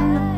Bye.